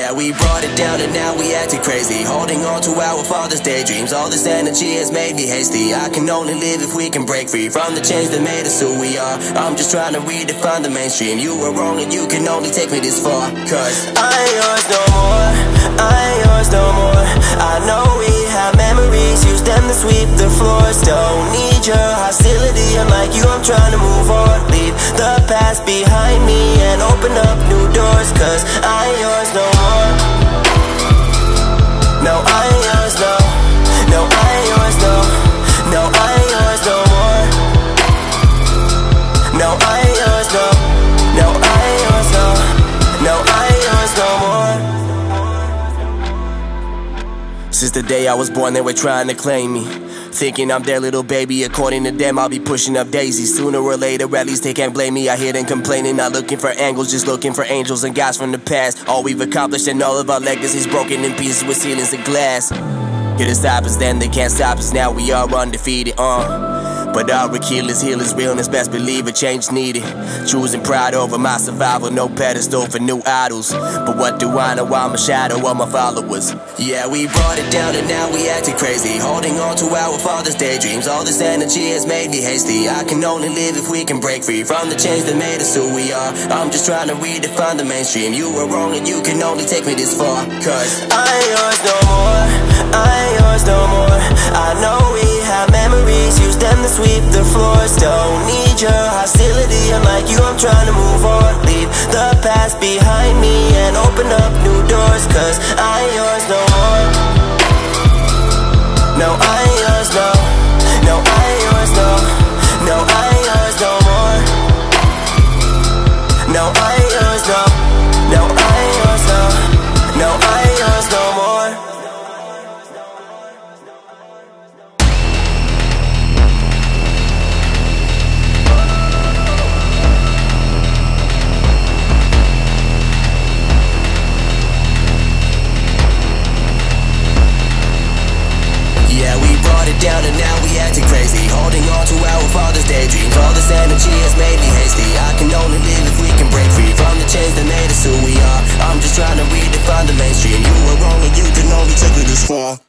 Yeah, we brought it down and now we acting crazy. Holding on to our father's daydreams. All this energy has made me hasty. I can only live if we can break free from the chains that made us who we are. I'm just trying to redefine the mainstream. You were wrong and you can only take me this far. Cause I ain't yours no more. I ain't yours no more. I know we have memories. Use them to sweep the floors. Don't need your hostility. I'm like you, I'm trying to move on. Leave the past behind me and open up new doors. Cause I the day I was born, they were trying to claim me. Thinking I'm their little baby, according to them, I'll be pushing up daisies. Sooner or later, at least they can't blame me. I hear them complaining, not looking for angles, just looking for angels and gods from the past. All we've accomplished and all of our legacies broken in pieces with ceilings of glass. Here to stop us, then they can't stop us. Now we are undefeated, uh. But our Achilles heel is realness, best believe a change needed. Choosing pride over my survival, no pedestal for new idols. But what do I know? I'm a shadow of my followers. Yeah, we brought it down and now we acting crazy. Holding on to our father's daydreams. All this energy has made me hasty. I can only live if we can break free from the chains that made us who we are. I'm just trying to redefine the mainstream. You were wrong and you can only take me this far. Cause I ain't yours no more. I ain't yours no more. Sweep the floors. Don't need your hostility Unlike you, I'm trying to move on. Leave the past behind me And open up new doors Cause I ain't yours no more. No, I ain't yours, no No, I ain't yours, no No, I ain't yours no more. No, I ain't yours, no No, I ain't yours, no No, I down and now we acting crazy. Holding on to our father's daydreams All this energy has made me hasty. I can only live if we can break free From the chains that made us who we are. I'm just trying to redefine the mainstream. You were wrong and you can only take it this far